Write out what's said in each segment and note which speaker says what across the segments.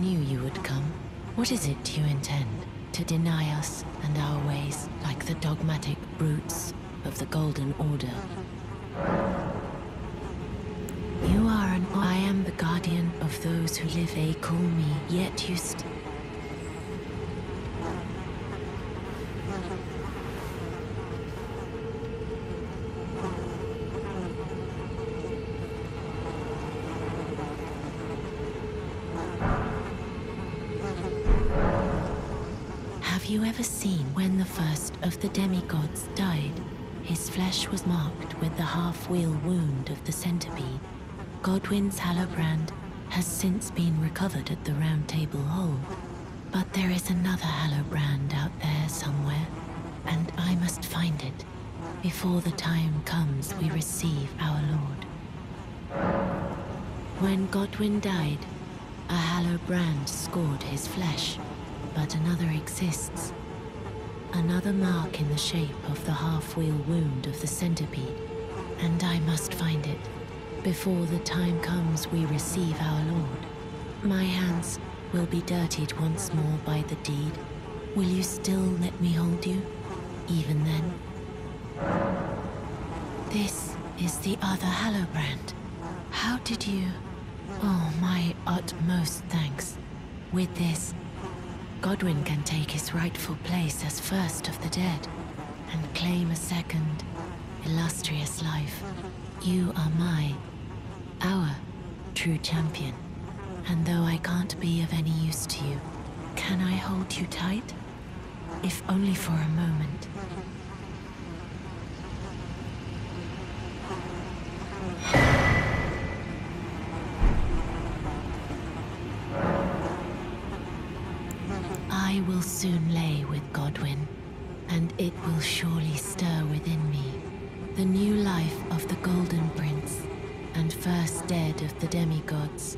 Speaker 1: you would come. What is it you intend? To deny us and our ways like the dogmatic brutes of the Golden Order? You are an... I am the guardian of those who live. They call me, yet you you ever seen when the first of the demigods died? His flesh was marked with the half-wheel wound of the centipede. Godwyn's Hallowbrand has since been recovered at the Round Table Hold. But there is another Hallowbrand out there somewhere, and I must find it before the time comes we receive our Lord. When Godwyn died, a Hallowbrand scored his flesh, but another exists. Another mark in the shape of the half-wheel wound of the centipede, and I must find it before the time comes we receive our Lord. My hands will be dirtied once more by the deed. Will you still let me hold you, even then? This is the other Hallowbrand. How did you... Oh, my utmost thanks. With this, Godwyn can take his rightful place as first of the dead and claim a second, illustrious life. You are my, our true champion. And though I can't be of any use to you, can I hold you tight? If only for a moment. Will soon lay with Godwyn, and it will surely stir within me the new life of the Golden Prince, and first dead of the demigods,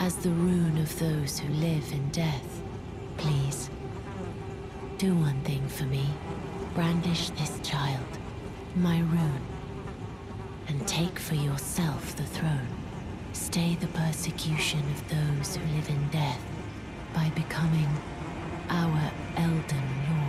Speaker 1: as the rune of those who live in death. Please, do one thing for me. Brandish this child, my rune, and take for yourself the throne. Stay the persecution of those who live in death by becoming our Elden Lord.